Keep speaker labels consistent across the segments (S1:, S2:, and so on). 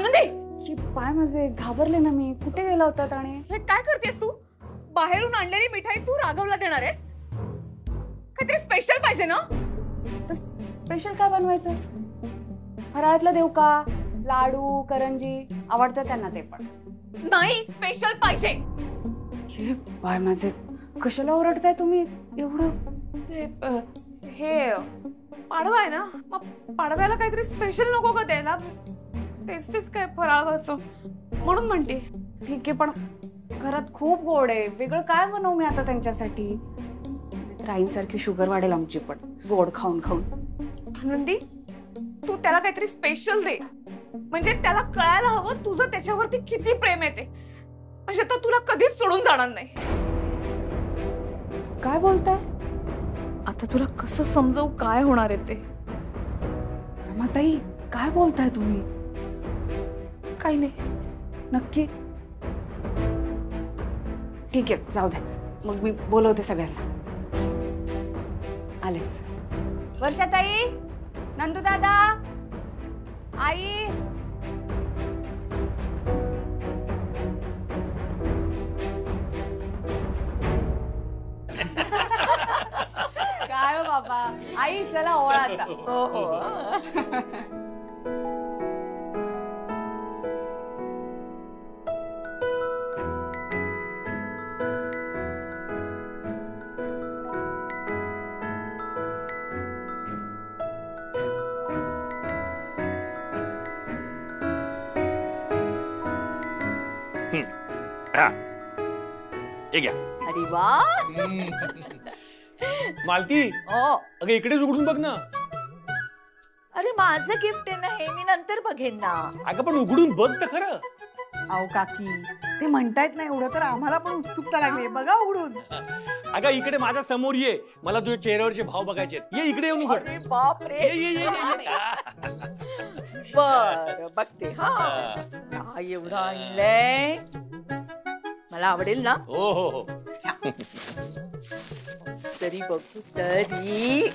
S1: आनंदी!
S2: की पाय माझे घाबरले ना मी. कुठे गेला होता आणि
S1: हे काय करतेस तू? बाहेरून आणलेली मिठाई तू राघवला देणार आहेस? काहीतरी स्पेशल पाहिजे ना?
S2: तर स्पेशल काय बनवायचं? फराळातलं देऊ का? लाडू करंजी आवडतं त्यांना ते पण.
S1: नाही स्पेशल पाहिजे.
S2: हे पाय माझे कशाला ओरडताय तुम्ही? एवढं.
S1: ते हे पाडवा आहे ना? मग पाडव्याला काहीतरी स्पेशल नको का द्यायला? तेच तेच काय फराळाचं म्हणून म्हणते.
S2: ठीक आहे पण घरात खूप गोड आहे. वेगळं काय बनवू मी आता त्यांच्यासाठी? राईंसारखी शुगर वाढेल आमची पण. गोड खाऊन खाऊन.
S1: आनंदी तू त्याला काहीतरी स्पेशल दे. म्हणजे त्याला कळायला हवं तुझं त्याच्यावरती किती प्रेम येते म्हणजे तो तुला कधीच सोडून जाणार नाही.
S2: काय बोलताय?
S1: आता तुला कसं समजवू काय होणार आहे ते?
S2: रमाताई काय बोलताय तुम्ही?
S1: काही नाही.
S2: नक्की. ठीक आहे जाऊ दे. मग मी बोलवते सगळ्यांना. आलेच. वर्षाताई नंदू दादा आई. काय हो बाबा? आई चला ओळा आता. हो हा.
S3: मालती
S4: ओ
S3: अगं इकडेच उघडून बघ ना.
S4: अरे माझं गिफ्ट आहे ना हे मी नंतर बघेन ना.
S3: अगं पण उघडून बघ तर खरं.
S5: अहो काकी ते म्हणतायत ना एवढं तर आम्हाला पण उत्सुकता लागली. बघा उघडून.
S3: अगं इकडे माझ्यासमोर ये. मला तुझ्या चेहऱ्यावरचे भाव बघायचे आहेत. ये इकडे येऊन उघड.
S4: अरे बाप रे
S3: ये ये, ये, ये.
S4: बर बघते. हा. काय एवढं आणलंय. मला आवडेल ना?
S3: हो हो हो.
S4: तरी बघू तरी.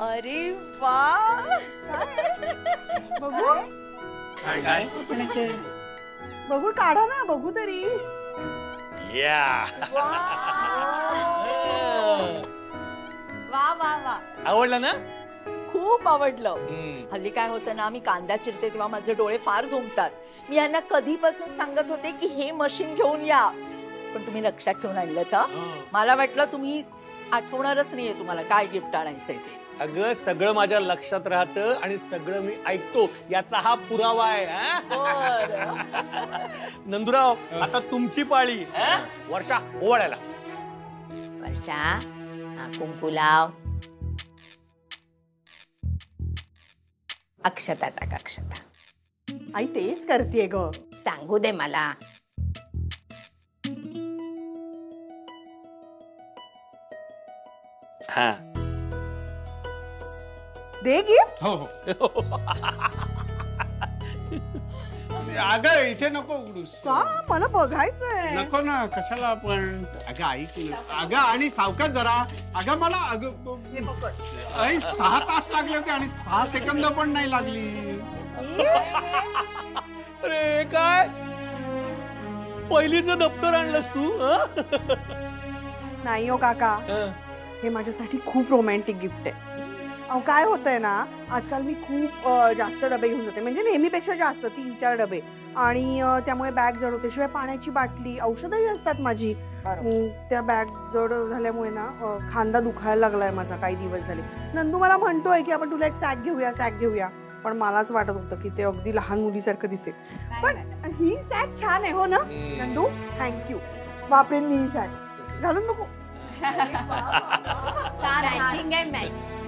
S4: अरे वा!
S5: बघू.
S3: काय
S5: बघू काढा ना बघू तरी.
S3: या.
S2: वा वा वा.
S3: आवडला ना?
S4: खूप आवडलं. हल्ली काय होतं ना मी कांदा चिरते तेव्हा माझे डोळे फार झोंबतात. मी यांना कधीपासून सांगत होते की हे मशीन घेऊन या. पण तुम्ही लक्षात ठेवून आणलं का? मला वाटलं तुम्ही आठवणारच नाहीये तुम्हाला काय गिफ्ट आणायचंय ते.
S3: अगं सगळं माझ्या लक्षात राहतं आणि सगळं मी ऐकतो. याचा हा पुरावा आहे हा? नंदुराव आता तुमची पाळी हा? वर्षा ओवाळायला.
S4: वर्षा हा कुंकू लाव. अक्षता टाक अक्षता.
S5: आई तेच करते ग.
S4: सांगू दे मला.
S3: हा.
S5: दे गिफ्ट.
S6: हो हो. अगं इथे नको उघडूस
S5: का? मला बघायचंय.
S6: नको ना कशाला आपण? अगं ऐक ना अगं आणि सावकाश जरा. अगं मला अगं आई सहा तास लागले होते आणि सहा सेकंद पण नाही लागली.
S3: अरे काय? पहिलीच दप्तर आणलंस तू हं?
S5: नाही हो काका.
S3: हं.
S5: हे माझ्यासाठी खूप रोमॅन्टिक गिफ्ट आहे. अहो काय होतंय ना आजकाल मी खूप अ, जास्त डबे घेऊन जाते. म्हणजे नेहमीपेक्षा जास्त तीन चार डबे. आणि अ, त्यामुळे बॅग जड होते. शिवाय पाण्याची बाटली औषधही असतात माझी. अं, त्या बॅग जड झाल्यामुळे ना अ, खांदा दुखायला लागलाय माझा काही दिवस झाले. नंदू मला म्हणतोय की आपण तुला एक सॅक घेऊया सॅक घेऊया. पण मलाच वाटत होतं की ते अगदी लहान मुलीसारखं दिसेल. पण ही सॅक छान आहे हो ना? नंदू थँक्यू वापरेन मी ही सॅक. घालून बघू. छान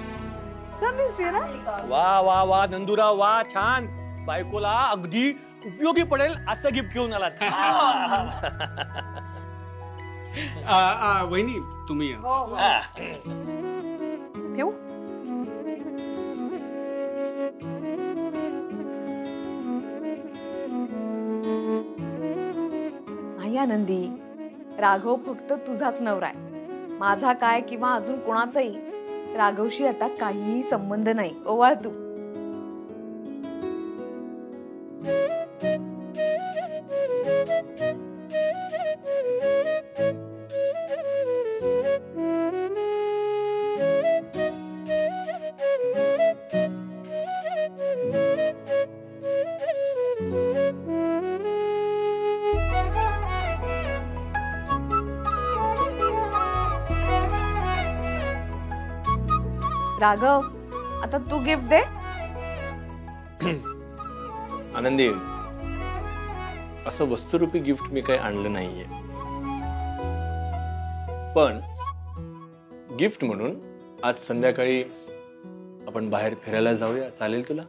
S5: दिसते ना
S3: वा वा वा नंदुराव वा छान. बायकोला अगदी उपयोगी पडेल असं गिफ्ट घेऊन आलात.
S6: आ, आ, वहिनी तुम्ही या.
S3: हा.
S5: ठेवू?
S1: नाही आनंदी राघव फक्त तुझाच नवरा आहे. माझा काय किंवा अजून कोणाचाही
S7: राघवशी आता काहीही संबंध नाही. ओवाळ तू. राघव आता तू गिफ्ट दे.
S8: आनंदी असं वस्तुरूपी गिफ्ट मी काही आणलं नाहीये. पण गिफ्ट म्हणून आज संध्याकाळी आपण बाहेर फिरायला जाऊया. चालेल तुला?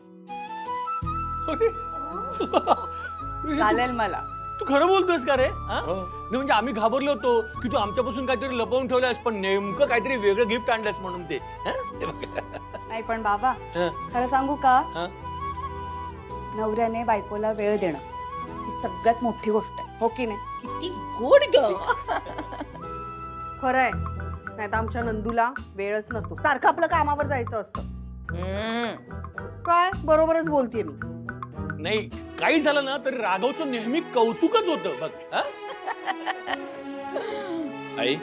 S1: चालेल मला.
S3: तू खरं बोलतोयस का रे? हा?
S8: हो.
S3: नाही म्हणजे आम्ही घाबरलो होतो की तू आमच्यापासून काहीतरी लपवून ठेवलंस पण नेमकं काहीतरी वेगळं गिफ्ट आणलंस म्हणून ते. हा? हे बघ.
S1: नाही पण बाबा
S3: हं.
S1: खरं सांगू का?
S3: हं.
S1: नवऱ्याने बायकोला वेळ देणं ही सगळ्यात मोठी गोष्ट आहे. हो की नाही?
S9: किती गोड ग.
S5: खरंय. नाही तर आमच्या नंदूला वेळच नसतो. सारखं आपलं कामावर जायचं असतं. काय? बरोबरच बोलतेय मी.
S3: नाही काही झालं ना तरी राघवचं नेहमी कौतुकच होतं बघ. हा?
S8: आई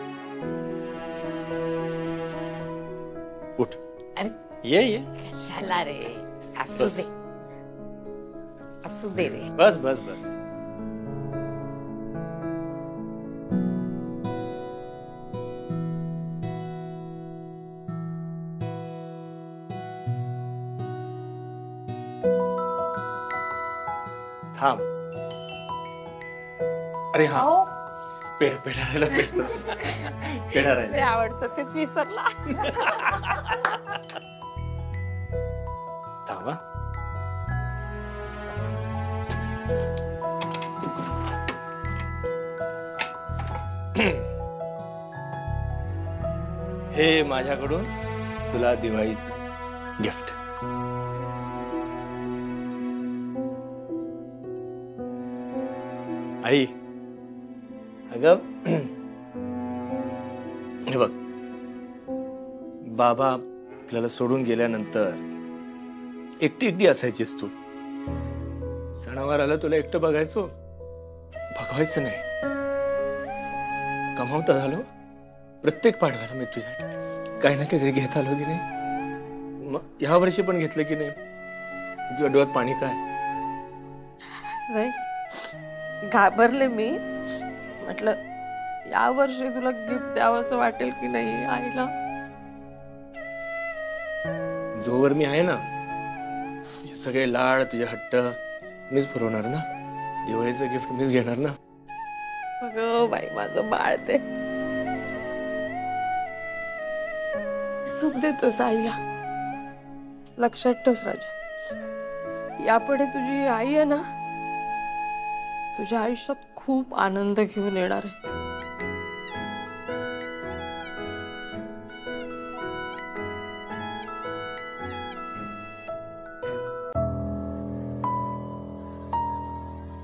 S8: उठ।
S9: अरे.
S8: ये ये।
S9: कशाला रे असू
S8: बस.
S9: दे। असू दे रे।
S8: बस बस बस। थांब अरे हा.
S1: अहो
S8: पेढ पेढा पेढ पेढा राहिला
S9: आवडतं तेच विसरला.
S8: थांब. हा. हे माझ्याकडून तुला दिवाळीचं गिफ्ट. आई अगं हे बघ. बाबा आपल्याला सोडून गेल्यानंतर एकटी एकटी असायचीस तू. सणावार आला तुला एकटं बघायचो? बघवायचं नाही. कमावता झालो. प्रत्येक पाडव्याला मी तुझ्यासाठी. काही ना काहीतरी घेत आलो की नाही. मग ह्या वर्षी पण घेतलं की नाही? तुझ्या डोळ्यात पाणी काय?
S10: नाही. घाबरले मी. म्हटलं या वर्षी तुला गिफ्ट द्यावं असं वाटेल की नाही आईला?
S8: जोवर मी आहे ना सगळे लाड तुझे हट्ट मीच पुरवणार ना? दिवाळीचं गिफ्ट मीच घेणार ना?
S10: सगळं बाई माझं बाळ ते. सुख देतोस आईला. लक्षात ठेवस राजा. यापुढे तुझी आई आहे ना तुझ्या आयुष्यात खूप आनंद घेऊन येणार आहे.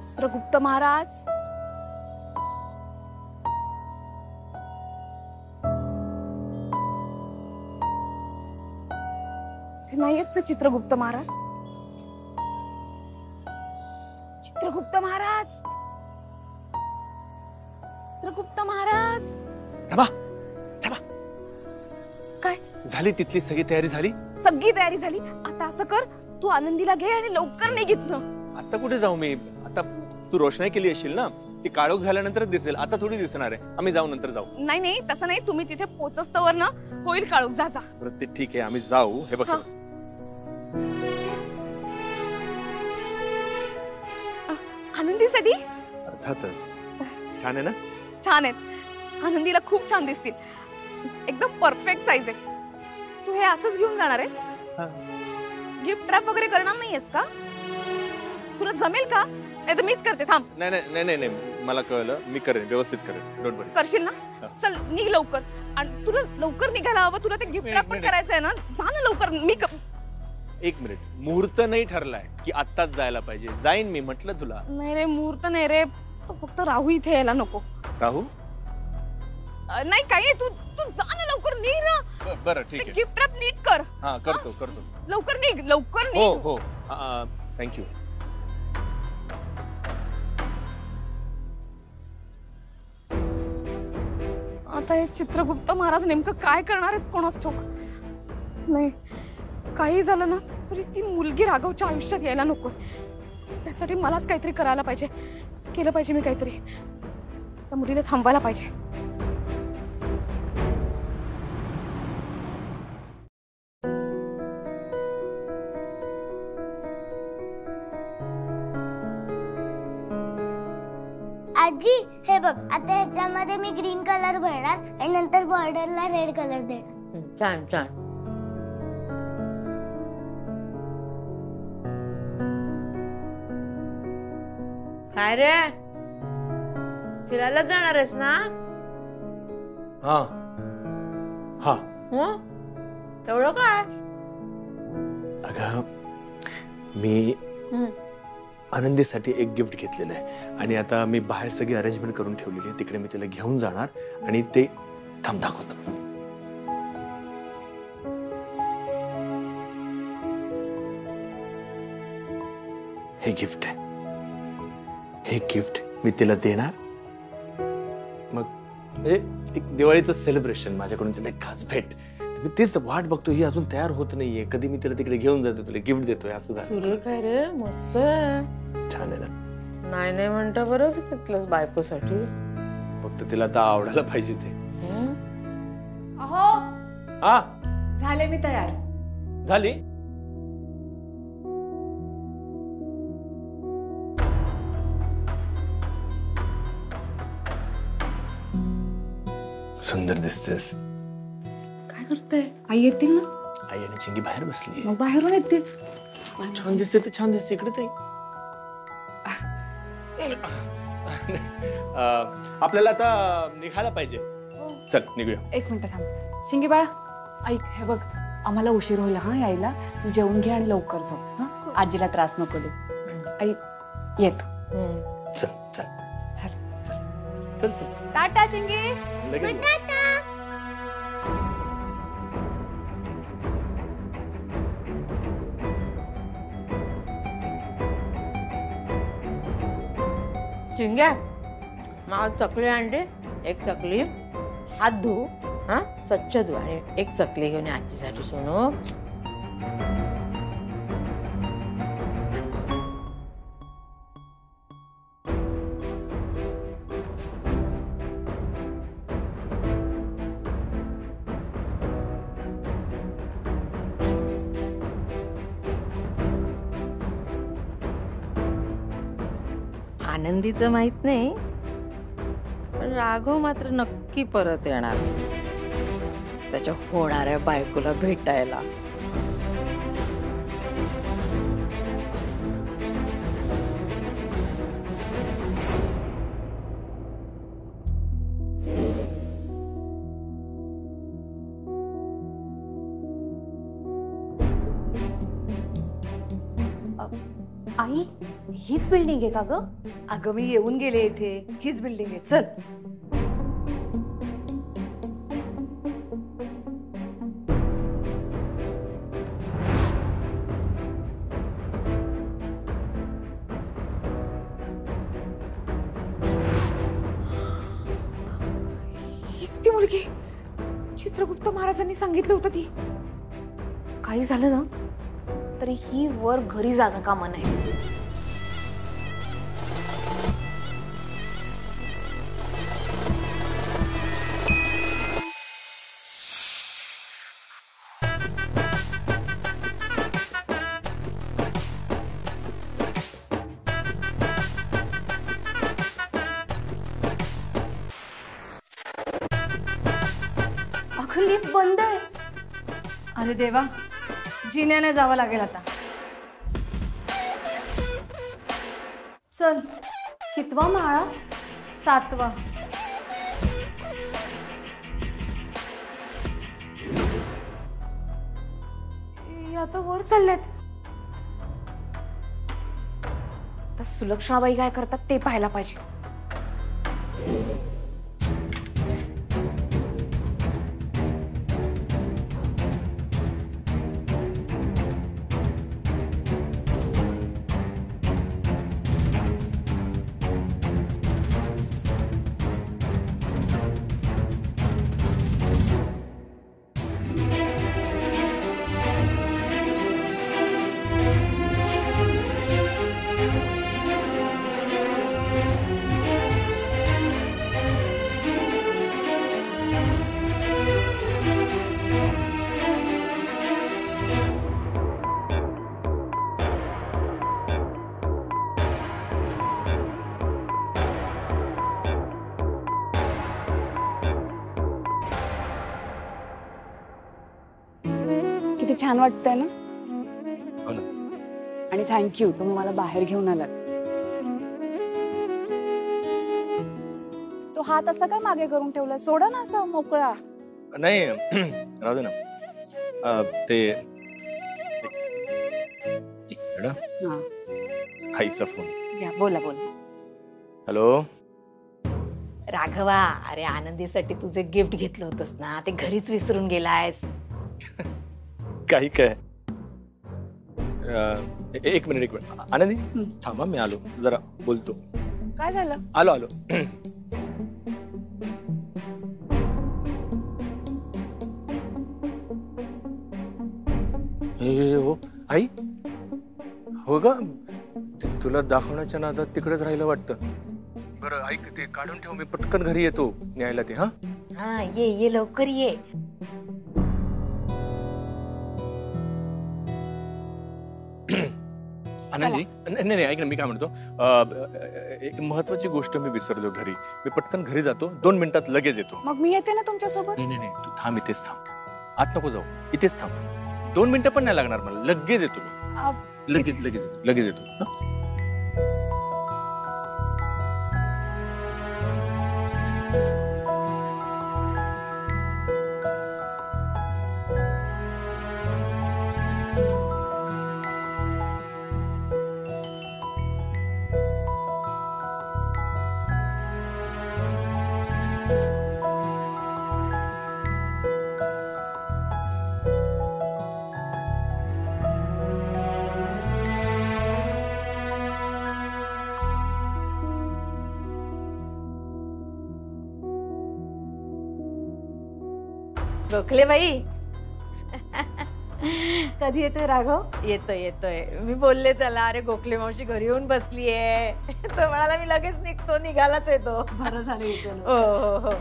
S1: चित्रगुप्त महाराज. ते नाही आहेत ना चित्रगुप्त महाराज?
S8: झाली तिथली सगळी तयारी झाली?
S1: सगळी तयारी झाली. आता असं कर तू आनंदीला घे आणि लवकर निघितलं
S8: आता कुठे जाऊ मी? आता तू रोषणाई केली असेल ना? ती काळोख झाल्यानंतरच दिसेल. आता थोडी दिसणार आहे. आम्ही जाऊ नंतर जाऊ.
S1: नाही नाही तसं नाही. तुम्ही तिथे पोचस्तवर ना होईल काळोख. जा जा.
S8: बरं, ते ठीक आहे. आम्ही जाऊ. हे बघ.
S1: हा. आनंदीसाठी?
S8: अर्थातच. छान आहे ना?
S1: छान आहेत आनंदीला खूप छान दिसतील. एकदम परफेक्ट साईज आहे. तू हे असंच घेऊन जाणार आहेस?
S8: हा.
S1: गिफ्ट रॅप वगैरे करणार नाहीयेस का? तुला जमेल का? नाही तर मीच करते थांब.
S8: नाही नाही नाही नाही नाही. मला कळलं. मी करेन व्यवस्थित करेन. डोंट वरी
S1: करशील ना. चल निघ लवकर. आणि तुला लवकर निघायला हवं. तुला ते गिफ्ट रॅप पण. करायचं आहे ना? जा ना लवकर. मी क-
S8: एक मिनिट मुहूर्त नाही ठरलाय की आत्ताच जायला पाहिजे. जाईन मी म्हटलं तुला.
S1: नाही रे मुहूर्त नाही रे. फक्त राहू इथे यायला नको.
S8: राहू?
S1: अ, नाही काही नाही. तू तू जा ना लवकर निघ ना
S8: ब- बरं ठीक आहे.
S1: गिफ्ट रॅप नीट कर.
S8: हा करतो करतो.
S1: लवकर निघ लवकर
S8: हो
S1: निघ
S8: हो थँक्यू
S1: आता हे चित्रगुप्त महाराज नेमकं काय करणार आहेत कोणाच ठाऊक? नाही काही झालं ना तरी ती मुलगी राघवच्या आयुष्यात यायला नको. त्यासाठी मलाच काहीतरी करायला पाहिजे केलं पाहिजे मी काहीतरी. त्या मुलीला थांबवायला पाहिजे.
S11: हे बघ आता ह्याच्यामध्ये मी ग्रीन कलर भरणार आणि नंतर बॉर्डरला रेड कलर देणार.
S9: छान छान. काय रे? फिरायला जाणार आहेस ना?
S8: हा. हा.
S9: हो? एवढं काय?
S8: अगं मी. आनंदीसाठी एक गिफ्ट घेतलेलं आहे. आणि आता मी बाहेर सगळी अरेंजमेंट करून ठेवलेली आहे. तिकडे मी तिला घेऊन जाणार आणि ते थांब दाखवतो. हे गिफ्ट आहे. हे गिफ्ट मी तिला देणार. मग म्हणजे एक दिवाळीचं सेलिब्रेशन माझ्याकडून तिला एक खास भेट. मी तेच वाट बघतो ही अजून तयार होत नाहीये. कधी मी तिला तिकडे घेऊन जातो तिला गिफ्ट देतोय असं झालं.
S9: सुरेख काय रे मस्त आहे.
S8: छान आहे ना?
S9: नाही नाही म्हणता बरंच घेतलंस बायकोसाठी.
S8: फक्त तिला आता आवडायला पाहिजे ते.
S9: हं?
S2: अहो!
S8: हा
S2: झाले मी तयार.
S8: झाली? सुंदर दिसतेस.
S2: करताय? आई येतील ना?
S8: आई आणि चिंगी बाहेर बसली
S2: मग बाहेरून येतील
S8: छान दिसते तर छान दिसते इकडे ते आपल्याला आता निघायला पाहिजे. चल निघूया.
S2: एक मिनिट थांब. सिंगी बाळा ऐक हे बघ आम्हाला उशीर होईल हा यायला. तू जेवून घे आणि लवकर जाऊ हा. आजीला त्रास नको दे आई येतो.
S9: हं.
S8: चल. चल
S2: चल.
S8: चल चल चल.
S2: टाटा चिंगी.
S8: लगेच.
S9: चिंग्या मला चकली आणली एक चकली हात धु हां स्वच्छ धु आणि एक चकली घेऊन आजीसाठी सोनू. आनंदीचं माहीत नाही. पण राघव मात्र नक्की परत येणार. त्याच्या होणाऱ्या बायकोला भेटायला.
S2: हीच बिल्डिंग आहे का ग? अगं मी येऊन गेले इथे. हीच बिल्डिंग आहे. चल.
S1: हीच ती मुलगी. चित्रगुप्त महाराजांनी सांगितलं होतं ती. काही झालं ना तरी ही वर घरी जाणं कामा नाही
S2: देवा जिन्याने जावं लागेल आता. चल कितवा माळा? सातवा.
S1: आता वर चाललेत. तर सुलक्षणाबाई काय करतात ते पाहायला पाहिजे.
S2: वाटतंय ना?
S8: हो ना.
S2: आणि थँक्यू तुम्ही मला बाहेर घेऊन आलात. तो हात असा काय मागे करून ठेवलाय? सोडा ना असा मोकळा.
S8: नाही राहू दे ना. अं, ते.
S2: हा.
S8: आईचा फोन
S2: घ्या बोला बोला.
S8: हॅलो
S9: राघवा अरे आनंदीसाठी तुझे गिफ्ट घेतलं होतंस ना. ते घरीच विसरून गेलायस.
S8: काही। काय अं, ए- एक मिनिट एक मिनिट। आनंदी थांबा मी आलो. जरा बोलतो.
S2: काय झालं?
S8: आलो आलो. हे हो. आई? हो ग ते तुला दाखवण्याच्या नादात तिकडेच राहिलं वाटतं. बरं ऐक ते काढून ठेव. मी पटकन घरी येतो न्यायला ते हा?
S9: हा ये ये लवकर ये.
S8: आनंदी? नाही नाही ऐक ना मी काय म्हणतो अं, एक महत्वाची गोष्ट मी विसरलो घरी. मी पटकन घरी जातो दोन मिनिटात लगेच येतो.
S2: मग मी येते ना तुमच्यासोबत?
S8: नाही नाही नाही तू थांब इथेच थांब. आत नको जाऊ इथेच थांब. दोन मिनिटं पण नाही लागणार मला लगेच येतो मी.
S2: आ,
S8: लगेच लगेच येतो लगेच येतो. हं?
S9: गोखले बाई
S4: कधी येतोय राघव?
S9: येतोय येतोय. मी बोलले त्याला अरे गोखले मावशी घरी येऊन बसलीये. तो म्हणाला मी लगेच निघतो निघालाच येतो.
S4: बरं झालं येतो
S9: हो हो हो.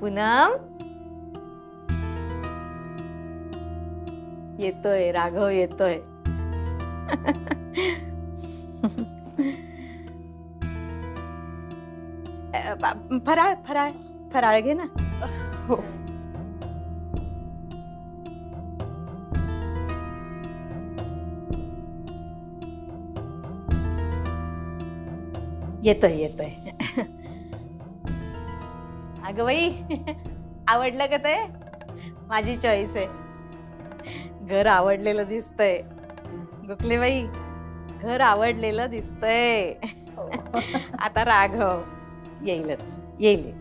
S9: पूनम? येतोय राघव येतोय. अ, बा- फराळ फराळ फराळ घे ना. येतोय येतोय. अगं बाई आवडलं का ते? माझी चॉईस आहे. घर आवडलेलं दिसतंय. गोखले बाई घर आवडलेलं दिसतंय. आता राघव येईलच येईल.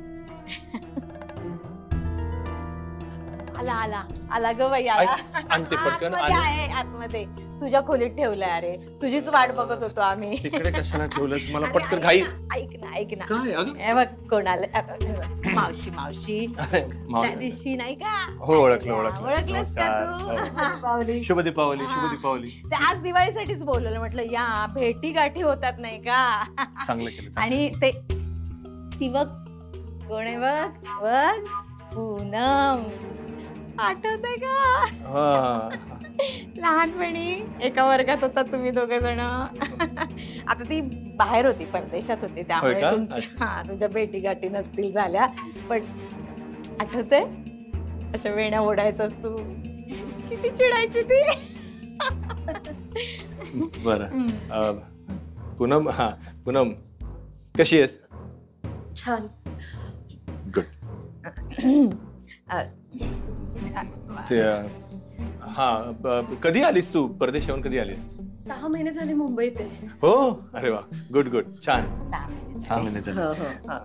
S9: आला आला आला ग बाई आला. आतमध्ये. आहे आतमध्ये. तुझ्या खोलीत ठेवलंय अरे. तुझीच वाट बघत होतो आम्ही.
S8: तिकडे कशाला ठेवलंस? मला
S9: अरे,
S8: पटकन
S9: ऐक
S8: घाई.
S9: ना, ऐक ना ऐक ना.
S8: काय अगं?
S9: हे बघ कोणाला हे बघ, मावशी मावशी. त्या. दिवशी नाही का?
S8: हो ओळखलं ओळखलं.
S9: ओळखलंस का
S8: नमस्कार.
S9: तू?
S8: शुभ दीपावली शुभ दीपावली.
S9: ते आज दिवाळीसाठीच बोलवलं म्हटलं या भेटी गाठी होतात नाही का?
S8: चांगलं केलं चांगलं.
S9: आणि ते ती बघ कोण आहे बघ? बघ पूनम. आठवतंय का?
S8: हा.
S9: लहानपणी एका वर्गात होता तुम्ही दोघे जण. आता ती बाहेर होती परदेशात होती. त्यामुळे? तुमची हा तुमच्या भेटी गाठी नसतील झाल्या. पण आठवते अशा वेण्या ओढायचास तू. किती चिडायची ती.
S8: बरं. अं, पूनम हा पूनम कशी आहेस?
S9: छान.
S8: गुड हा कधी आलीस तू? परदेशाहून कधी आलीस?
S1: सहा महिने झाले मुंबईत आहे.
S8: हो? अरे वा. गुड गुड छान.
S9: सहा महिने
S8: सहा महिने झाले.
S9: हो हो हो.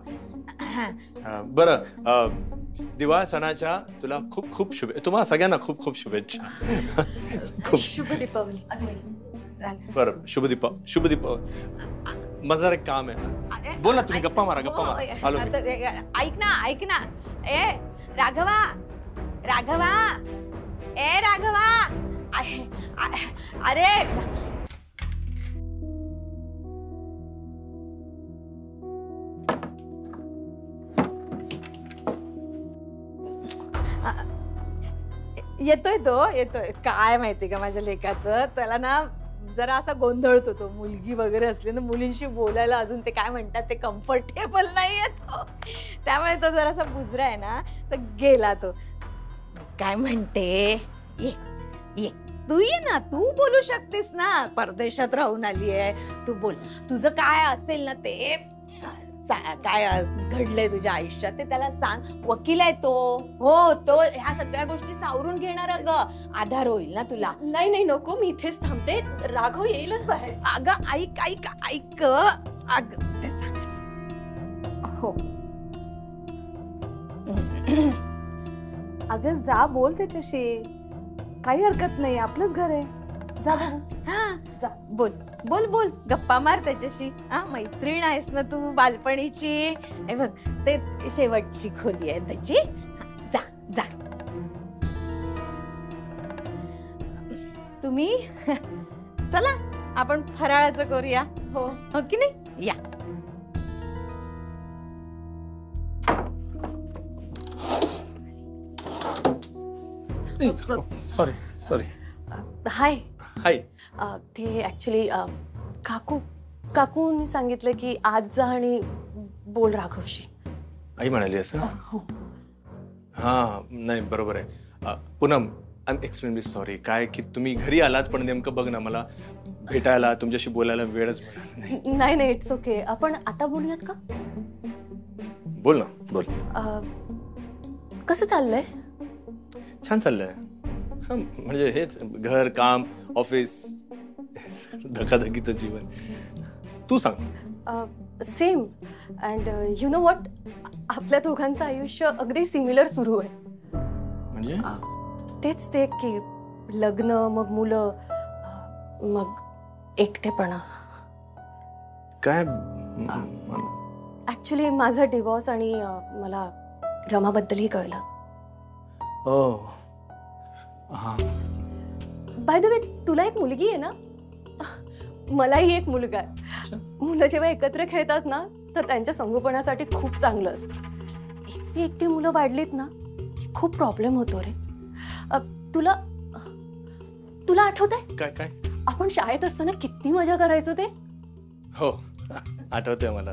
S8: अं, बरं. अं, दिवाळ सणाच्या तुला खूप खूप शुभे तुम्हाला सगळ्यांना खूप खूप शुभेच्छा. खूप.
S1: शुभ दीपावली.
S9: झालं.
S8: बरं. शुभ दीपा शुभ दीपा माझं जरा एक काम आहे.
S9: अरे,
S8: बोल ना तुम्ही गप्पा मारा गप्पा
S9: हो,
S8: मारा.
S9: हो,
S8: आलो मी.
S9: आता रे- ऐक ना ऐक ना. ए राघवा. राघवा. ए राघवा! अरे येतोय तो येतोय. काय माहिती का माझ्या लेकाचं? त्याला ना जरा असा गोंधळतो तो मुलगी वगैरे असली ना मुलींशी बोलायला अजून ते काय म्हणतात ते कम्फर्टेबल नाही आहे तो. त्यामुळे तो जरासा बुजरा आहे ना तर गेला तो.
S4: काय म्हणते? ये ये. तू ये ना तू बोलू शकतेस ना. परदेशात राहून आली आहे. तू बोल. तुझं काय असेल ना ते सा- काय घडलंय तुझ्या आयुष्यात ते त्याला सांग. वकील आहे तो. हो तो ह्या सगळ्या गोष्टी सावरून घेणार ग आधार होईल ना तुला.
S12: नाही नाही नको. मी इथेच थांबते. राघव येईलच बाहेर.
S4: अगं ऐक ऐक ऐक. अग. हो.
S5: अगं जा बोल त्याच्याशी. काही हरकत नाही आपलंच घर आहे. जा बघू.
S4: हा. जा. बोल. बोल बोल. गप्पा मार त्याच्याशी. हा मैत्रीण आहेस ना तू बालपणीची. हे बघ ते शेवटची खोली आहे त्याची. हा, जा जा. तुम्ही? चला आपण फराळाचं करूया. हो. हो की नाही? या.
S8: सॉरी सॉरी
S12: हाय
S8: हाय
S12: ते ॲक्च्युली काकू काकूनी सांगितलं की आज जा आणि बोल राघवशी.
S8: आई म्हणाली असं?
S12: हो.
S8: हा नाही बरोबर आहे. Poonam I am extremely sorry काय की तुम्ही घरी आलात पण नेमकं बघ ना मला. भेटायला तुमच्याशी बोलायला वेळच नाही.
S12: नाही नाही इट्स ओके आपण आता बोलूयात का?
S8: बोल ना बोल.
S12: कसं चाललंय?
S8: छान चाललंय. हा म्हणजे हेच घर काम ऑफिस धकाधकीचं जीवन. तू सांग.
S12: Same and you know what आपल्या दोघांचं आयुष्य अगदी सिमिलर सुरू आहे.
S8: म्हणजे?
S12: तेच ते की लग्न मग मुलं अ, मग एकटेपणा.
S8: काय?
S12: ॲक्च्युली माझा डिवॉर्स आणि अ, मला रमाबद्दलही कळलं.
S8: ओ. हा.
S12: बाय द वे तुला एक मुलगी आहे ना? मलाही एक मुलगा आहे. मुलं जेव्हा एकत्र खेळतात ना तर त्यांच्या संगोपनासाठी खूप चांगलं असतं. एकटी एकटी मुलं वाढलीत ना की खूप प्रॉब्लेम होतो रे. अ, तुला तुला आठवत आहे
S8: काय काय?
S12: आपण शाळेत असताना किती मजा करायचो ते?
S8: हो आठवतंय मला.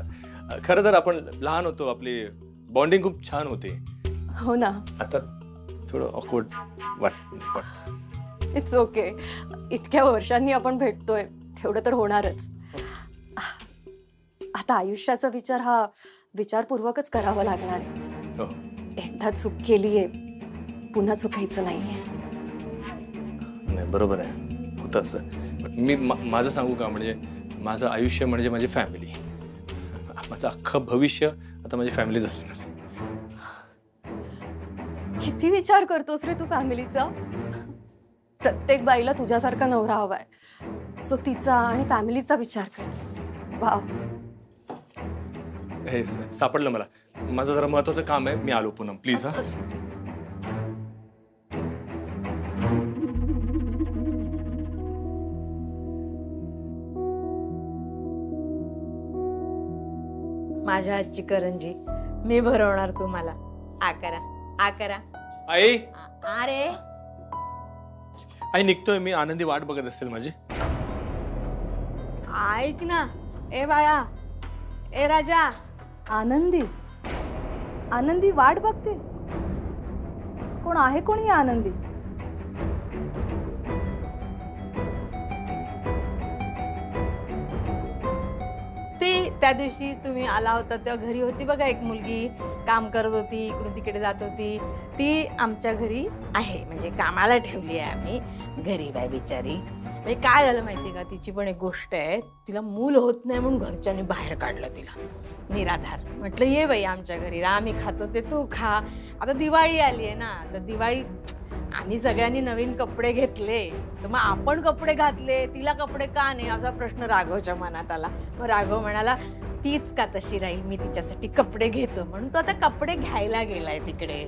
S8: खरं तर आपण लहान होतो आपली बॉन्डिंग खूप छान होती.
S12: हो ना.
S8: आता थोडं ऑकवर्ड वाट
S12: इट्स ओके इतक्या वर्षांनी आपण भेटतोय. तेवढं तर होणारच. आता आयुष्याचा विचार हा विचारपूर्वकच करावा लागणार. आहे
S8: हो.
S12: एकदा चूक केलीये पुन्हा चुकायचं नाहीये.
S8: नाही बरोबर आहे. होतं असं. मा- माझं सांगू का? म्हणजे माझं आयुष्य म्हणजे माझी फॅमिली माझं अख्खं भविष्य आता माझी फॅमिलीच असणार.
S12: किती विचार करतोस रे तू फॅमिलीचा? प्रत्येक बाईला तुझ्यासारखा नवरा हवाय. सो तिचा आणि फॅमिलीचा विचार कर. वाव.
S8: हे सापडलं मला. माझं जरा महत्वाचं काम आहे. मी आलो पुन्हा प्लीज हा.
S9: माझ्या आजची करंजी मी भरवणार तुम्हाला. आ करा. आ करा.
S8: आई.
S9: आ- अरे
S8: आई निघतोय मी. आनंदी वाट बघत असेल माझी.
S9: ऐक ना. ए बाळा. ए राजा.
S5: आनंदी. आनंदी वाट बघते. कोण आहे कोणी आनंदी?
S9: त्या दिवशी तुम्ही आला होता तेव्हा घरी होती बघा एक मुलगी काम करत होती इकडून तिकडे जात होती. ती आमच्या घरी आहे म्हणजे कामाला ठेवली आहे आम्ही गरीब आहे बिचारी. म्हणजे काय झालं माहिती का? तिची पण एक गोष्ट आहे तिला मूल होत नाही म्हणून घरच्यांनी बाहेर काढलं तिला. निराधार. म्हटलं ये बाई आमच्या घरी रा आम्ही खातो ते तू खा. आता दिवाळी आली आहे ना तर दिवाळी आम्ही सगळ्यांनी नवीन कपडे घेतले. तर मग आपण कपडे घातले तिला कपडे का नाही असा प्रश्न राघवच्या मनात आला. मग राघव म्हणाला तीच का तशी राहील? मी तिच्यासाठी कपडे घेतो. म्हणून तो आता कपडे घ्यायला गेलाय तिकडे.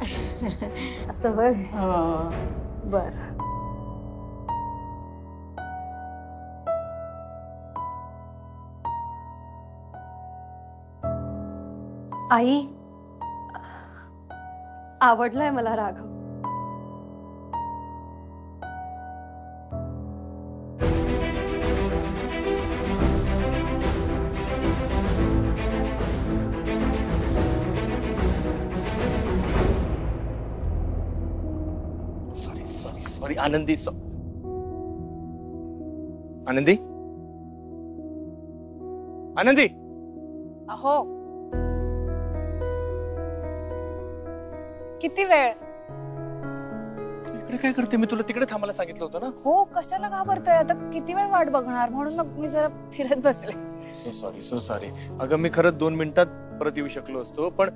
S5: असं होय?
S9: हो.
S5: बर.
S12: आई आवडलाय मला राघव.
S8: आनंदी सॉ आनंदी? आनंदी?
S2: हो किती वेळ?
S8: तू इकडे काय करते? मी तुला तिकडे थांबायला सांगितलं होतं ना?
S2: हो कशाला घाबरताय? आता किती वेळ वाट बघणार? म्हणून मग मी जरा फिरत बसले.
S8: सो सॉरी सो सॉरी अगं मी खरंच दोन मिनिटात परत येऊ शकलो असतो पण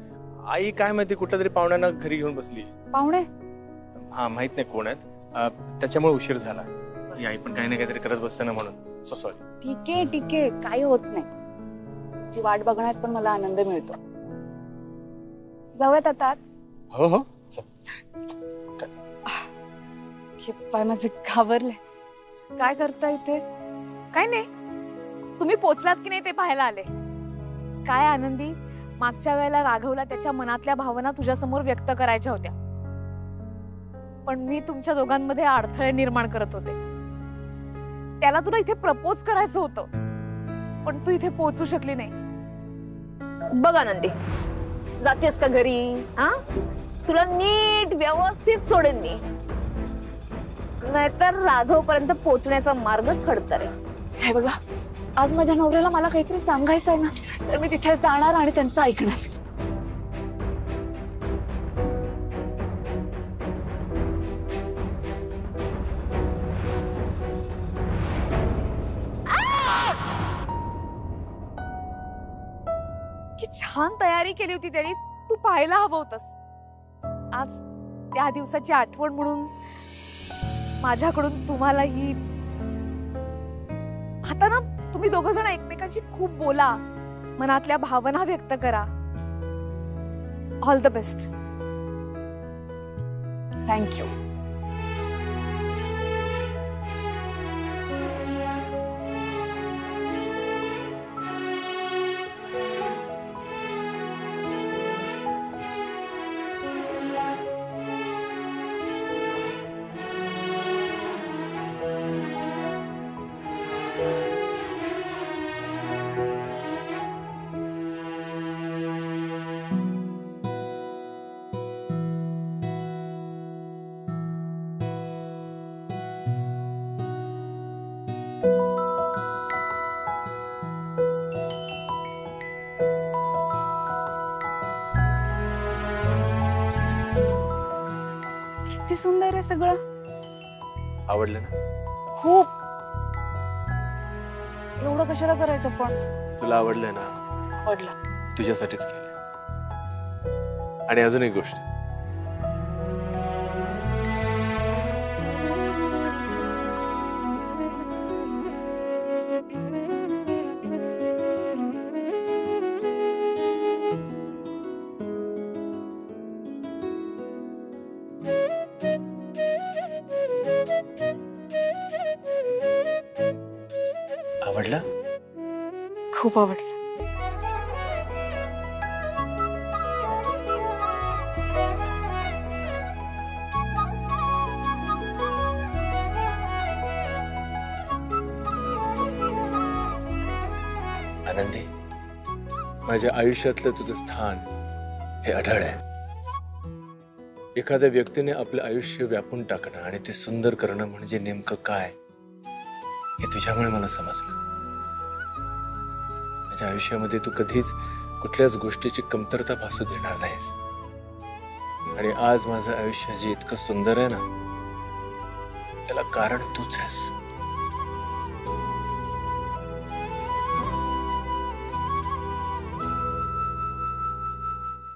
S8: आई काय माहिती कुठल्या तरी पाहुण्यांना घरी घेऊन बसली
S2: पाहुणे?
S8: हा माहीत नाही कोण आहेत. त्याच्यामुळे उशीर झाला. ही आई पण काही ना काहीतरी करत बसते ना म्हणून. सो सॉरी
S2: ठीक आहे ठीक आहे. काही होत नाही. तुझी वाट बघण्यात पण मला आनंद मिळतो. जाऊयात आता? आत?
S8: हो हो. चल.
S2: हे पाय माझे घाबरले. काय करता इथे?
S1: काय नाही. तुम्ही पोचलात की नाही ते पाहायला आले? काय आनंदी? मागच्या वेळेला राघवला त्याच्या मनातल्या भावना तुझ्या समोर व्यक्त करायच्या होत्या. पण मी तुमच्या दोघांमध्ये अडथळे निर्माण करत होते. त्याला तुला इथे प्रपोज करायचं होतं. पण तू इथे पोहोचू शकली नाही.
S9: बघ आनंदी जातेस का घरी? हा? तुला नीट व्यवस्थित सोडेन मी. नाहीतर राघव पर्यंत पोहोचण्याचा मार्ग खडतर आहे.
S2: हे बघा आज माझ्या नवऱ्याला मला काहीतरी सांगायचं आहे ना तर मी तिथे जाणार आणि त्यांचं ऐकणार.
S1: केली होती त्यांनी तू पाहायला हवं होतस. आज त्या दिवसाची आठवण म्हणून माझ्याकडून तुम्हाला ही आता ना तुम्ही दोघ जण एकमेकांशी खूप बोला मनातल्या भावना व्यक्त करा. ऑल द बेस्ट
S2: थँक्यू सगळं?
S8: आवडलं ना?
S2: खूप. एवढं कशाला करायचं पण?
S8: तुला आवडलं ना?
S2: आवडलं.
S8: तुझ्यासाठीच केलं. आणि अजून एक गोष्ट. माझ्या आयुष्यातलं तुझं स्थान हे अढळ आहे. एखाद्या व्यक्तीने आपलं आयुष्य व्यापून टाकणं आणि ते सुंदर करणं म्हणजे नेमकं काय हे तुझ्यामुळे मला समजलं. माझ्या आयुष्यामध्ये तू कधीच कुठल्याच गोष्टीची कमतरता भासू देणार नाहीस. आणि आज माझं आयुष्य जे इतकं सुंदर आहे ना त्याला कारण तूच आहेस.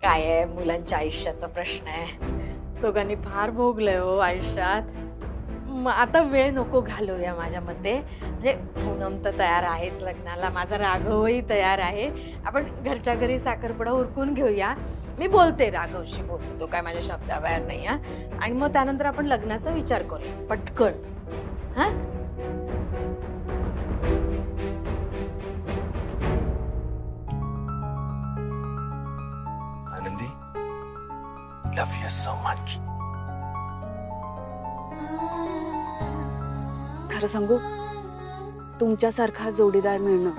S9: काय आहे मुलांच्या आयुष्याचा प्रश्न आहे? दोघांनी फार भोगलंय हो आयुष्यात. आता वेळ नको घालवूया माझ्या मते. म्हणजे पूनम तर तयार आहेच लग्नाला. माझा राघवही तयार आहे. आपण घरच्या घरी साखरपुडा उरकून घेऊया. मी बोलते राघवशी बोलते. तो काय माझ्या शब्दाबाहेर नाही हा आणि मग त्यानंतर आपण लग्नाचा विचार करूया. पटकन. हां?
S8: Love you सो मच
S2: खरं सांगू तुमच्यासारखा जोडीदार मिळणं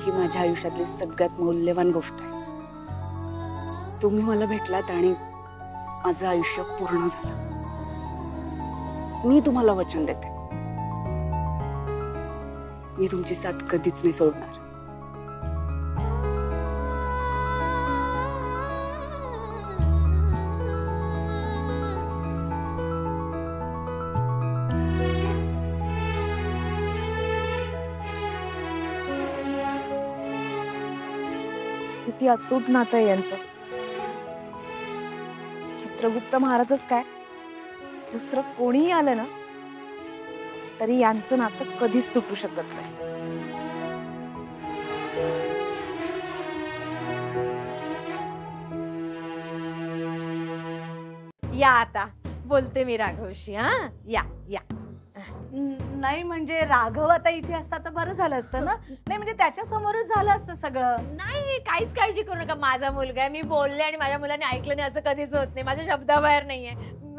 S2: ही माझ्या आयुष्यातली सगळ्यात मौल्यवान गोष्ट आहे. तुम्ही मला भेटलात आणि माझं आयुष्य पूर्ण झालं. मी तुम्हाला वचन देते. मी तुमची साथ कधीच नाही सोडणार.
S1: किती अतूट नातं आहे यांचं. चित्रगुप्त महाराजच काय? दुसरं कोणीही आलं ना तरी यांचं नातं कधीच तुटू शकत नाही.
S9: या आता. बोलते मी राघवशी हा? या या.
S13: नाही म्हणजे राघव आता इथे असता तर बरं झालं असतं ना? नाही म्हणजे त्याच्या समोरच झालं असतं सगळं.
S9: नाही काहीच काळजी करू नका. माझा मुलगा आहे मी बोलले आणि माझ्या मुलाने ऐकलं नाही असं कधीच होत नाही. माझ्या शब्दाबाहेर नाहीये.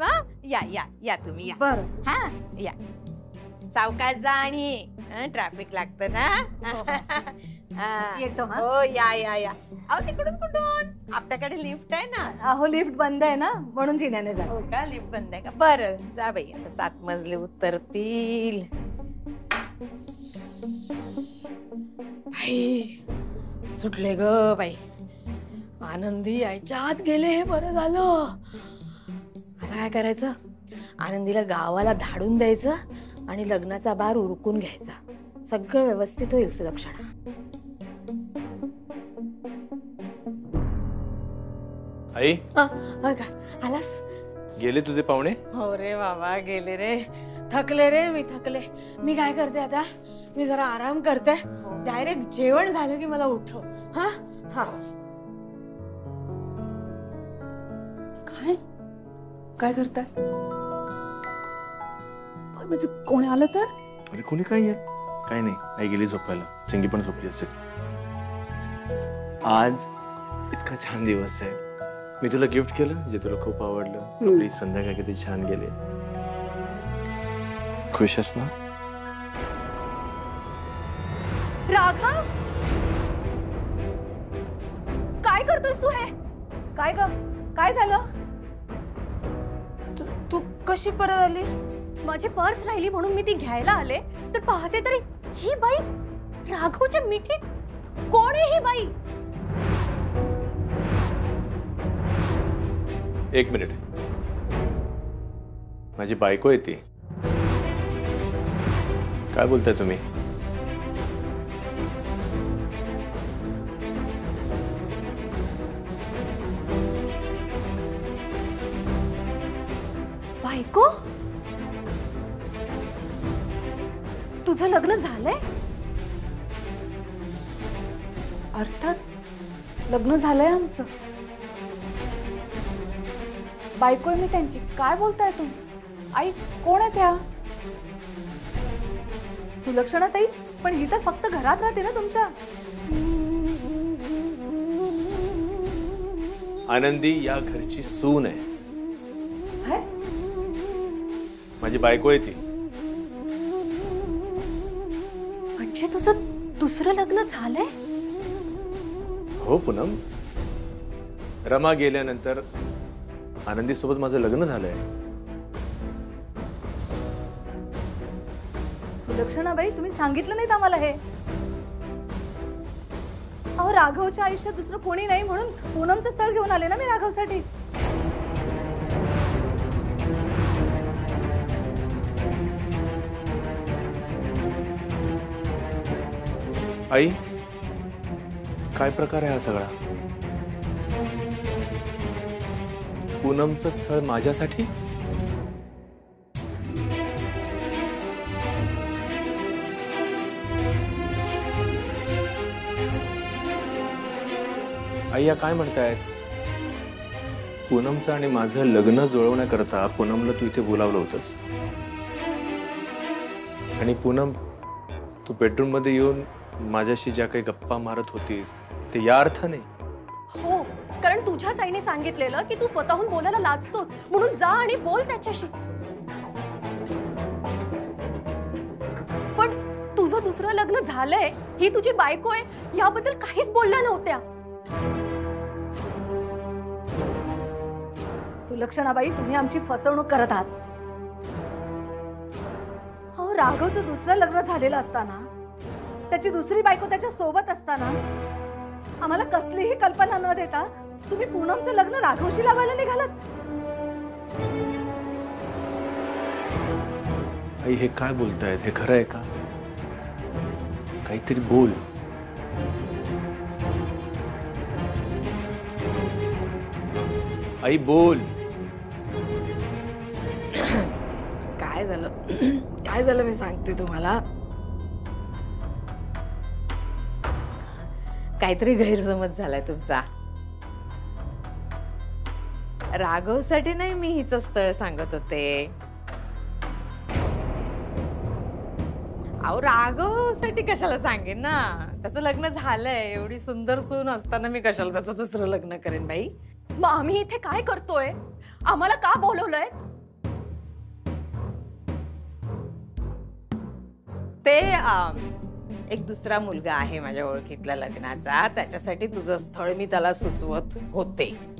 S9: हा? या या या तुम्ही या.
S13: बरं.
S9: हा? या. सावकाश जा आणि ट्रॅफिक लागतं ना? हा.
S13: येतो हा.
S9: हो या या या. अहो तिकडून कुठून? आपल्याकडे लिफ्ट आहे ना.
S13: अहो लिफ्ट बंद आहे ना म्हणून जिन्याने जा
S9: हो का? लिफ्ट बंद आहे का? बरं जा बाई. आता सात मजले उतरतील. बाई सुटले ग बाई. आनंदी यायच्या आत गेले हे बरं झालं. आता काय करायचं? आनंदीला गावाला धाडून द्यायचं आणि लग्नाचा बार उरकून घ्यायचा. सगळं व्यवस्थित होईल सुलक्षणा.
S8: आई.
S9: अ, अ, काय आलास?
S8: गेले तुझे पाहुणे?
S9: हो रे बाबा गेले रे. थकले रे मी थकले. मी काय करते आता? मी जरा आराम करते. डायरेक्ट जेवण झालं की मला उठव. हा? हा.
S2: काय? काय करताय? म्हणजे कोणी आलं तर?
S8: अरे कोणी काय येत काय नाही. आई गेली झोपायला. चंगी पण झोपली असेल. आज इतका छान दिवस आहे. मी तुला गिफ्ट केलं जे तुला खूप आवडलं. आपली संध्याकाळ किती छान गेले. खुश आहेस ना?
S12: राघव? काय करतोयस तू हे?
S13: काय ग? काय झालं?
S12: तू तू कशी परत आलीस? माझी पर्स राहिली म्हणून मी ती घ्यायला आले तर पाहते तरी ही बाई राघवच्या मिठीत कोण आहे ही बाई?
S8: एक मिनिट. माझी बायको आहे ती. काय बोलताय तुम्ही?
S12: बायको? तुझं लग्न झालंय?
S2: अर्थात लग्न झालंय आमचं. बायको मी त्यांची. काय बोलताय तुम्ही? आई कोण आहे त्या?
S13: सुलक्षणा ताई पण ही तर फक्त घरात राहते ना तुमच्या.
S8: आनंदी या घरची सून आहे? माझी बायको आहे ती.
S12: म्हणजे तुझं दुसरं लग्न झालंय?
S8: हो पूनम. रमा गेल्यानंतर आनंदी सोबत माझं लग्न झालंय.
S13: सुलक्षणाबाई तुम्ही सांगितलं नाहीत आम्हाला हे. अहो राघवच्या आयुष्यात दुसरं कोणी नाही म्हणून पूनमचं स्थळ घेऊन आले ना मी राघवसाठी.
S8: आई काय प्रकार आहे हा सगळा? पूनमचं स्थळ माझ्यासाठी? अय्या काय म्हणतायत? पूनमचं आणि माझं लग्न जुळवण्याकरता पूनमला तू इथे बोलावलं होतंस. आणि पूनम तू बेडरूममध्ये येऊन माझ्याशी ज्या काही गप्पा मारत होतीस ते या अर्थाने?
S12: कारण तुझ्याच आईने सांगितलेलं की तू स्वतःहून बोलायला लाजतोस. म्हणून जा आणि बोल त्याच्याशी. पण तुझं दुसरं लग्न झालंय ही तुझी बायको आहे याबद्दल काहीच बोलल्या नव्हत्या.
S13: सुलक्षणाबाई तुम्ही आमची फसवणूक करत आहात. राघवचं दुसरं लग्न झालेलं असताना त्याची दुसरी बायको त्याच्या सोबत असताना आम्हाला कसलीही कल्पना न देता तुम्ही पूनमचं लग्न राघवशी लावायला निघालात?
S8: आई हे काय बोलतायत? हे खरं आहे का? काहीतरी बोल. आई बोल.
S9: काय झालं? काय झालं मी सांगते तुम्हाला? काहीतरी गैरसमज झालाय तुमचा. राघवसाठी नाही मी हिच स्थळ सांगत होते. अहो राघवसाठी कशाला सांगेन ना? त्याचं लग्न झालंय. एवढी सुंदर सून असताना मी कशाला त्याचं दुसरं लग्न करेन बाई?
S12: मग आम्ही इथे काय करतोय? आम्हाला का बोलवलंय?
S9: ते अं, एक दुसरा मुलगा आहे माझ्या ओळखीतला लग्नाचा. त्याच्यासाठी तुझं स्थळ मी त्याला सुचवत होते.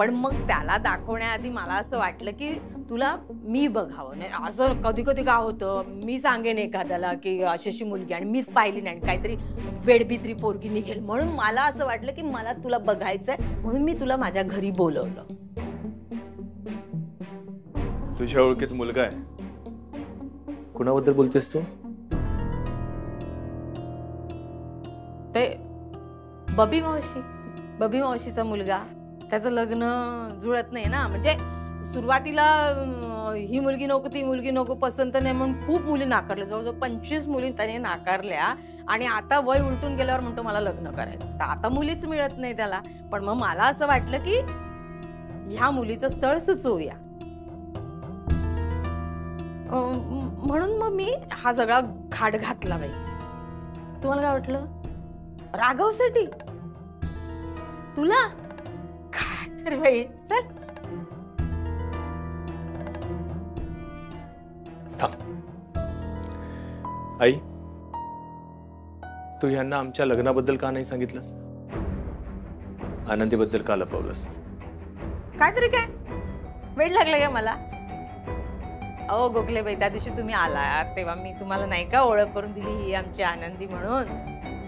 S9: पण मग त्याला दाखवण्याआधी मला असं वाटलं की तुला मी बघावं. नाही असं कधी कधी काय होतं? मी सांगेन एखाद्याला की अशी अशी मुलगी आणि मीच पाहिली नाही आणि काहीतरी वेडबित्री पोरगी निघेल. म्हणून मला असं वाटलं की मला तुला बघायचंय म्हणून मी तुला माझ्या घरी बोलवलं.
S8: तुझ्या ओळखीत मुलगा आहे. कुणाबद्दल बोलतेस तू?
S9: ते बबी मावशी बबी मावशीचा मुलगा. त्याचं लग्न जुळत नाही ना. म्हणजे सुरुवातीला ही मुलगी नको ती मुलगी नको पसंत नाही म्हणून खूप मुली नाकारल्या. जवळजवळ पंचवीस मुली त्याने नाकारल्या. आणि आता वय उलटून गेल्यावर म्हणतो मला लग्न करायचं. तर आता मुलीच मिळत नाही त्याला. पण मग मला असं वाटलं की ह्या मुलीचं स्थळ सुचवूया. म्हणून मग मी हा सगळा घाट घातला बाई. तुम्हाला काय वाटलं? राघवसाठी तुला? तर बाई चल.
S8: आई तू ह्यांना आमच्या लग्नाबद्दल का नाही सांगितलंस? आनंदीबद्दल का लपवलंस?
S9: काय तरी काय? वेळ लागला का मला? अहो गोखले बाई त्या दिवशी तुम्ही आला तेव्हा मी तुम्हाला नाही का ओळख करून दिली ही आमची आनंदी म्हणून?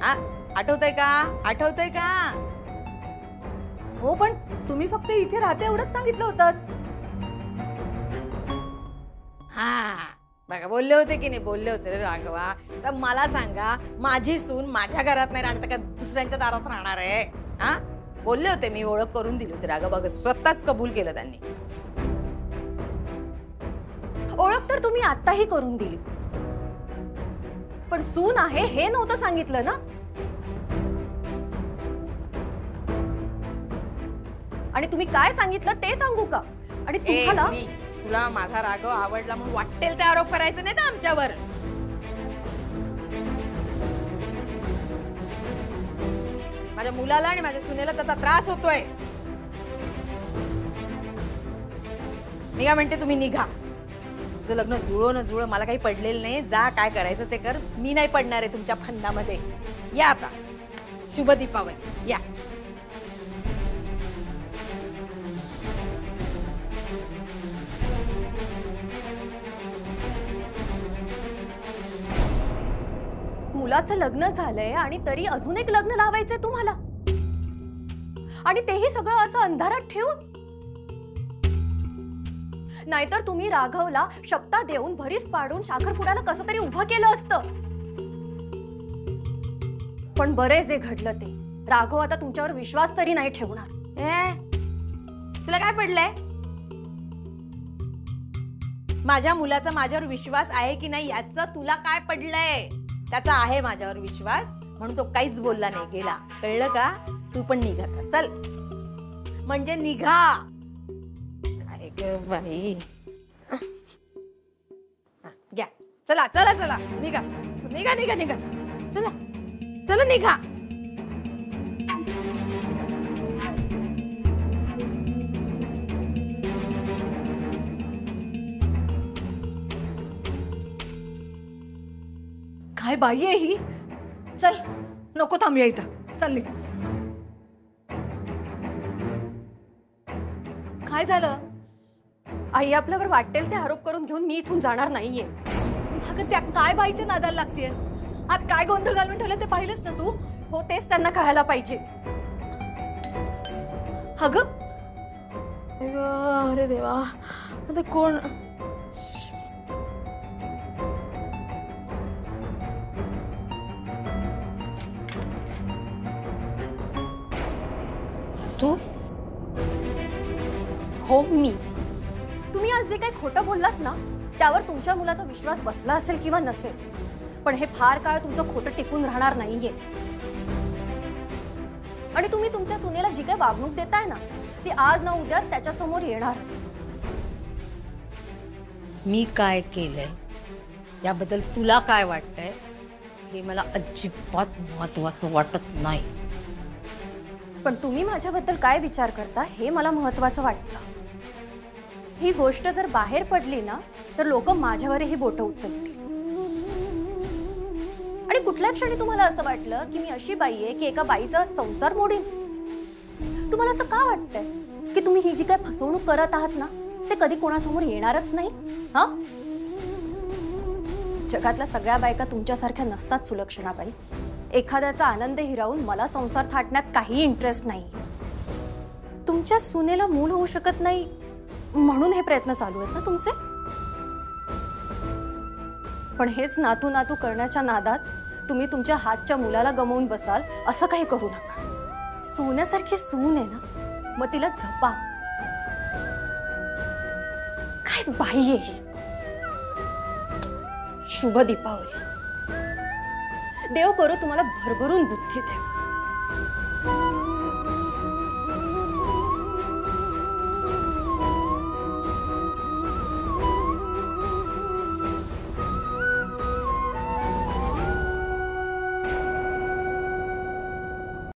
S9: हा आठवतंय का? आठवतंय का?
S13: हो पण तुम्ही फक्त इथे राहते एवढंच सांगितलं होतं.
S9: हा बघा बोलले होते की नाही? बोलले होते रे राघवा. तर मला सांगा माझी सून माझ्या घरात नाही राहणार का दुसऱ्यांच्या दारात राहणार आहे? हा? बोलले होते मी ओळख करून दिली होती राघव. बघा स्वतःच कबूल केलं त्यांनी.
S12: ओळख तर तुम्ही आत्ताही करून दिली. पण सून आहे हे नव्हतं सांगितलं ना? आणि तुम्ही काय सांगितलं ते सांगू का? आणि
S9: ए,
S12: तुम्हाला
S9: मी, तुला माझा राघव आवडला म्हणून वाटेल ते आरोप करायचे नाही ना आमच्यावर. माझ्या मुलाला आणि माझ्या सुनेला त्याचा त्रास होतोय. मी काय म्हणते तुम्ही निघा. तुझं लग्न जुळो न जुळो मला काही पडलेलं नाही. जा काय करायचं ते कर. मी नाही पडणार आहे तुमच्या फंदामध्ये. या आता. शुभ दीपावली या.
S12: मुलाचं लग्न झालंय आणि तरी अजून एक लग्न लावायचंय तुम्हाला. आणि तेही सगळं असं अंधारात ठेवून. नाहीतर तुम्ही राघवला शपथा देऊन भरीस पाडून साखरपुड्याला कसं तरी उभं केलं असतं. पण बरे जे घडलं ते. राघव आता तुमच्यावर विश्वास तरी नाही ठेवणार.
S9: तुला काय पडलंय? माझ्या मुलाचा माझ्यावर विश्वास आहे की नाही याचा तुला काय पडलंय? त्याचा आहे माझ्यावर विश्वास. म्हणून तो काहीच बोलला नाही. गेला. कळलं का? तू पण निघा. चल. म्हणजे निघा. काय ग बाई. घ्या. चला चला चला. निघा. निघा निघा निघा. चला. चला निघा.
S13: काय बाई आहे ही. चल नको थांबूया इथं. चल निघ. काय झालं?
S12: आई आपल्यावर वाटेल ते आरोप करून घेऊन मी इथून जाणार नाहीये.
S13: अगं त्या काय बाईच्या नादाला लागतेस आत काय गोंधळ घालून ठेवलं ते पाहिलंस ना तू?
S12: हो तेच त्यांना कळायला पाहिजे.
S13: अगं.
S9: अरे देवा. आता कोण?
S12: हो मी. तुम्ही आज जे काही खोटं बोललात ना त्यावर तुमच्या मुलाचा विश्वास बसला असेल किंवा नसेल पण हे फार काळ तुमचं खोटं टिकून राहणार नाहीये. आणि तुम्ही तुमच्या सुनेला जी काही वागणूक देताय ना ती आज ना उद्या त्याच्यासमोर येणारच.
S9: मी काय केलंय? याबद्दल तुला काय वाटतंय? हे मला अजिबात महत्वाचं वाटत नाही.
S12: पण तुम्ही माझ्याबद्दल काय विचार करता हे मला महत्वाचं वाटतं. ही गोष्ट जर बाहेर पडली ना तर लोक माझ्यावरही बोट उचलतील. आणि कुठल्या क्षणी तुम्हाला असं वाटलं की मी अशी बाई आहे की एका बाईचा संसार मोडीन? तुम्हाला असं का वाटतंय? की तुम्ही ही जी काय फसवणूक करत आहात ना ते कधी कोणासमोर येणारच नाही? हा? जगातल्या सगळ्या बायका तुमच्यासारख्या नसतात सुलक्षणाबाई. एखाद्याचा आनंद हिरावून मला संसार थाटण्यात काही इंटरेस्ट नाही. तुमच्या सुनेला मूल होऊ शकत नाही. म्हणून हे प्रयत्न चालू आहेत ना तुमचे? पण हेच नातू नातू करण्याच्या नादात तुम्ही तुमच्या हातच्या मुलाला गमवून बसाल असं काही करू नका. सोन्यासारखी सून आहे ना मग तिला झपा काय बाई आहे ही? शुभ दीपावली. देव करू तुम्हाला भरभरून बुद्धी देव.